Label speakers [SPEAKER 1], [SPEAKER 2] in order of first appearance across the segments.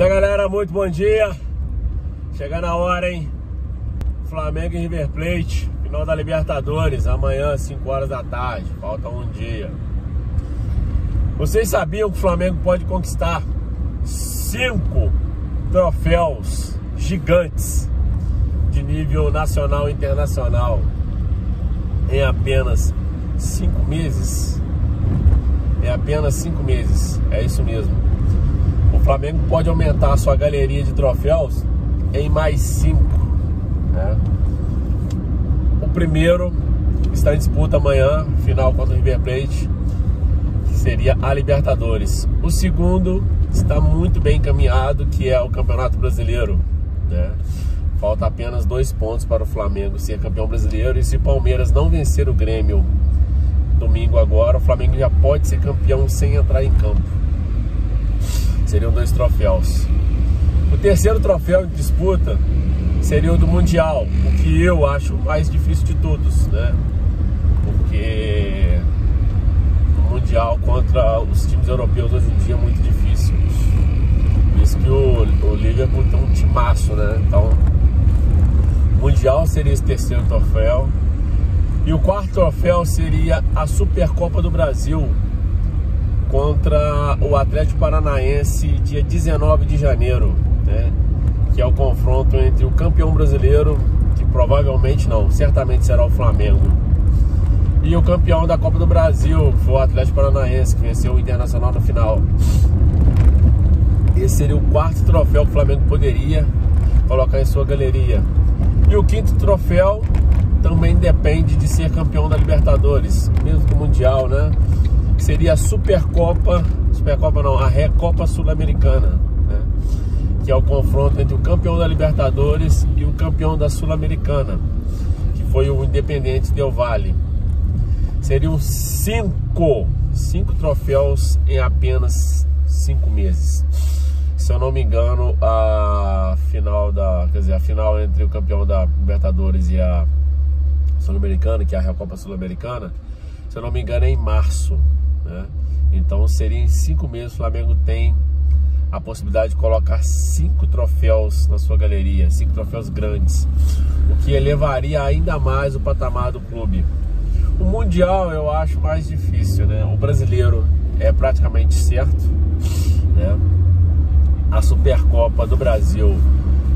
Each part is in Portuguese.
[SPEAKER 1] Isso galera, muito bom dia. Chegando a hora, hein? Flamengo e River Plate, final da Libertadores, amanhã, 5 horas da tarde. Falta um dia. Vocês sabiam que o Flamengo pode conquistar cinco troféus gigantes de nível nacional e internacional em apenas cinco meses? Em apenas cinco meses, é isso mesmo. Flamengo pode aumentar a sua galeria de troféus em mais cinco. Né? O primeiro está em disputa amanhã, final contra o River Plate, que seria a Libertadores. O segundo está muito bem encaminhado, que é o Campeonato Brasileiro. Né? Falta apenas dois pontos para o Flamengo ser campeão brasileiro. E se o Palmeiras não vencer o Grêmio domingo agora, o Flamengo já pode ser campeão sem entrar em campo. Seriam dois troféus. O terceiro troféu de disputa seria o do Mundial, o que eu acho mais difícil de todos, né? Porque o Mundial contra os times europeus hoje em dia é muito difícil. Por isso que o, o Liverpool tem um timaço, né? Então, Mundial seria esse terceiro troféu. E o quarto troféu seria a Supercopa do Brasil contra o Atlético Paranaense dia 19 de janeiro, né? Que é o confronto entre o campeão brasileiro, que provavelmente não, certamente será o Flamengo, e o campeão da Copa do Brasil, que foi o Atlético Paranaense, que venceu o Internacional no final. Esse seria o quarto troféu que o Flamengo poderia colocar em sua galeria. E o quinto troféu também depende de ser campeão da Libertadores, mesmo que o Mundial, né? Seria a Supercopa, Supercopa não, a Recopa Sul-Americana, né? Que é o confronto entre o campeão da Libertadores e o campeão da Sul-Americana, que foi o Independente Del Valle. Seriam cinco, cinco troféus em apenas cinco meses se eu não me engano, a final da, quer dizer, a final entre o campeão da Libertadores e a Sul-Americana, que é a Recopa Sul-Americana, se eu não me engano, é em março, né? Então seria em cinco meses o Flamengo tem a possibilidade de colocar cinco troféus na sua galeria, cinco troféus grandes, o que elevaria ainda mais o patamar do clube. O Mundial eu acho mais difícil, né? O brasileiro é praticamente certo, né? a Supercopa do Brasil,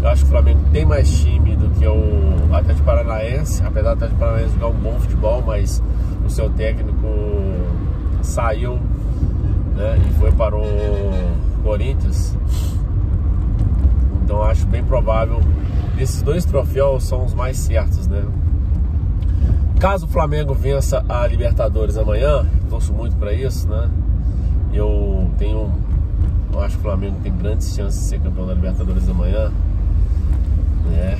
[SPEAKER 1] eu acho que o Flamengo tem mais time do que o Atlético Paranaense, apesar do Atlético Paranaense jogar um bom futebol, mas o seu técnico saiu né, e foi para o Corinthians. Então acho bem provável. Esses dois troféus são os mais certos, né? Caso o Flamengo vença a Libertadores amanhã, torço muito para isso, né? Eu tenho eu acho que o Flamengo tem grandes chances de ser campeão da Libertadores amanhã. Né?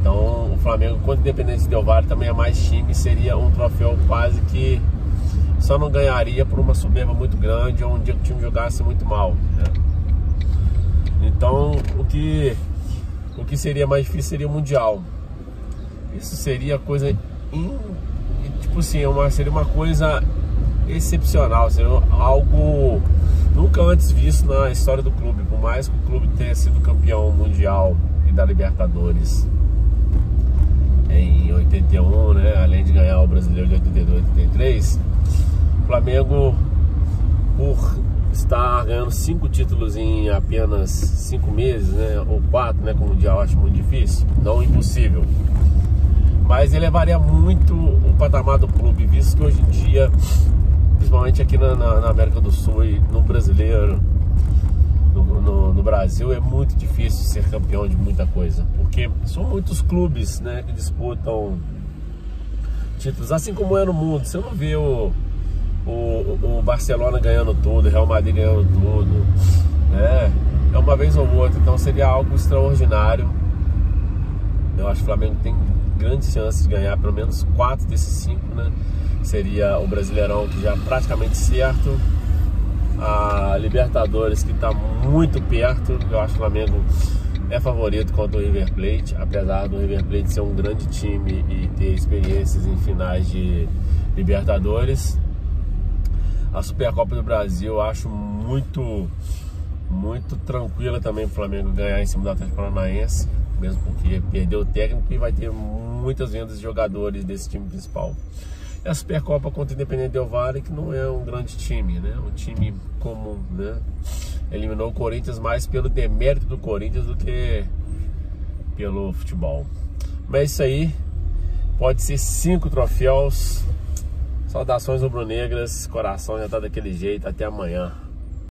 [SPEAKER 1] Então o Flamengo, quanto Independente Del Valle, também é mais time, seria um troféu quase que só não ganharia por uma soberba muito grande ou um dia que o time jogasse muito mal. Né? Então o que, o que seria mais difícil seria o Mundial. Isso seria coisa in, tipo assim, uma, seria uma coisa excepcional, seria algo nunca antes visto na história do clube, por mais que o clube tenha sido campeão mundial e da Libertadores em 81, né, além de ganhar o Brasileiro de 82 e 83, o Flamengo por estar ganhando cinco títulos em apenas cinco meses, né, ou quatro, né, com o mundial acho muito difícil, não impossível, mas elevaria muito o patamar do clube, visto que hoje em dia principalmente aqui na, na, na América do Sul e no brasileiro, no, no, no, Brasil, é muito difícil ser campeão de muita coisa, porque são muitos clubes né, que disputam títulos, assim como é no mundo. Você não vê o, o, o Barcelona ganhando tudo, o Real Madrid ganhando tudo, né? É uma vez ou outra, então seria algo extraordinário. Eu acho que o Flamengo tem grandes chances de ganhar pelo menos quatro desses cinco, né? seria o Brasileirão, que já é praticamente certo. A Libertadores, que está muito perto. Eu acho que o Flamengo é favorito contra o River Plate, apesar do River Plate ser um grande time e ter experiências em finais de Libertadores. A Supercopa do Brasil eu acho muito Muito tranquila também o Flamengo ganhar em cima do Atlético Paranaense, mesmo porque perdeu o técnico e vai ter muitas vendas de jogadores desse time principal. E a Supercopa contra o Independente Del Valle, que não é um grande time, né? Um time comum, né? Eliminou o Corinthians mais pelo demérito do Corinthians do que pelo futebol. Mas é isso aí. Pode ser cinco troféus. Saudações rubro-negras. Coração já tá daquele jeito. Até amanhã.